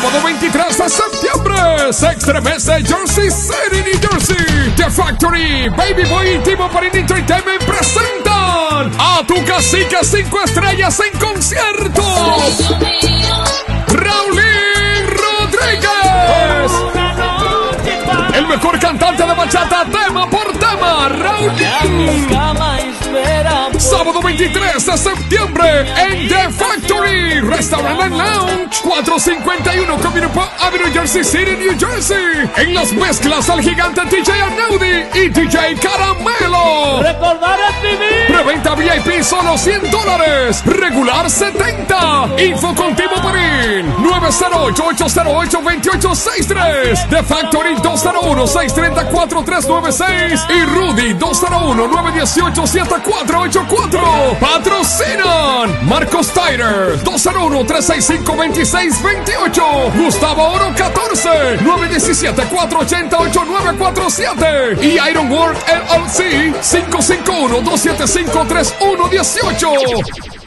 Sábado 23 de septiembre se Jersey City, New Jersey. The Factory, Baby Boy y Timo Parin Entertainment presentan a tu cacique 5 estrellas en concierto. Raulín Rodríguez. El mejor cantante de bachata tema por tema, Raulín. Sábado 23 de septiembre en The Factory, Restaurant and Lounge, 451 Community Park Avenue, Jersey City, New Jersey. En las mezclas al gigante DJ Anaudi y DJ Caramelo. Recordar. Preventa VIP solo 100 dólares. Regular 70. Info con Timo Marín. 908-808-2863. The Factory 201-634-396. Y Rudy 201-918-7484. Patrocinan. Marcos Tyler 201-365-2628. Gustavo Oro 14. 917-480-8947. Y Iron World LLC 551-275-3118.